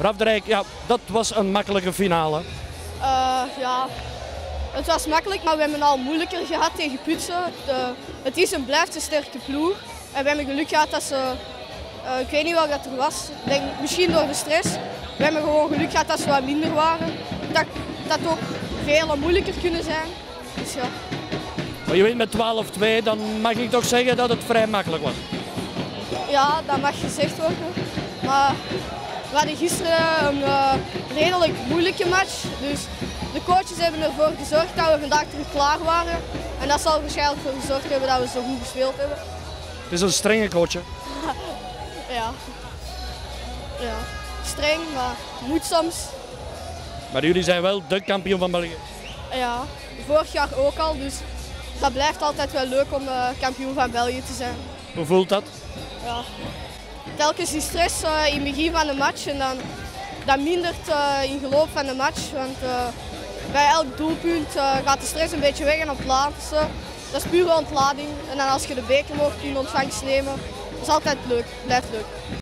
Raf de Rijk, ja, dat was een makkelijke finale. Eh, ja, het was makkelijk, maar we hebben al moeilijker gehad tegen Putsen. De, het is en blijft een sterke ploeg. En we hebben geluk gehad dat ze, eh, ik weet niet wat dat er was, denk misschien door de stress. We hebben gewoon geluk gehad dat ze wat minder waren. Dat dat ook veel moeilijker kunnen zijn. Dus ja, Maar je wint met 12-2, dan mag ik toch zeggen dat het vrij makkelijk was. ja, dat mag gezegd worden. Maar we hadden gisteren een eh, redelijk moeilijke match. Dus de coaches hebben ervoor gezorgd dat we vandaag terug klaar waren. En dat zal waarschijnlijk voor gezorgd hebben dat we zo goed gespeeld hebben. Het is een strenge coach. hè. Ja. Ja. Streng, maar moet soms. Maar jullie zijn wel de kampioen van België. Ja. Vorig jaar ook al, dus dat blijft altijd wel leuk om eh, kampioen van België te zijn. Hoe voelt dat? Ja. Telkens die stress eh, in het begin van de match en dan dat mindert eh, in geloop van de match. Want eh, bij elk doelpunt gaat de stress een beetje weg en laatste. Dat is pure ontlading. En dan als je de beker mocht in ontvangst nemen, dat is altijd leuk, blijft leuk.